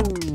Thank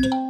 You